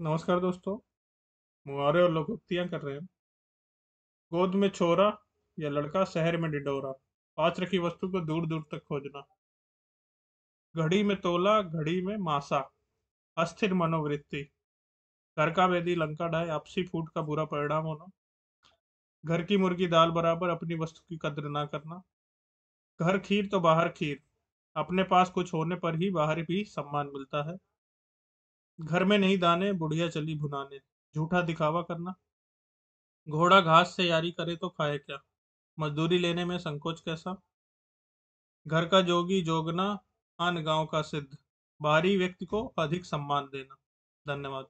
नमस्कार दोस्तों मुहावरे और लोकोक्तियाँ कर रहे हैं। गोद में छोरा या लड़का शहर में डिडोरा पास रखी वस्तु को दूर दूर तक खोजना। घड़ी में तोला, घड़ी में मासा, अस्थिर मनोवृत्ति। घर का वेदी लंका ढाए, आपसी फूट का बुरा परिणाम होना। घर की मुर्गी दाल बराबर अपनी वस्तु की कद्र ना करना। घर खीर तो बाहर खीर, अपने पास कुछ होने पर ही बाहर भी सम्मान मिलता है। घर में नहीं दाने, बुढ़िया चली भुनाने। झूठा दिखावा करना। घोड़ा घास से यारी करे तो खाए क्या? मजदूरी लेने में संकोच कैसा? घर का जोगी जोगना, आन गाँव का सिद्ध। बाहरी व्यक्ति को अधिक सम्मान देना। धन्यवाद।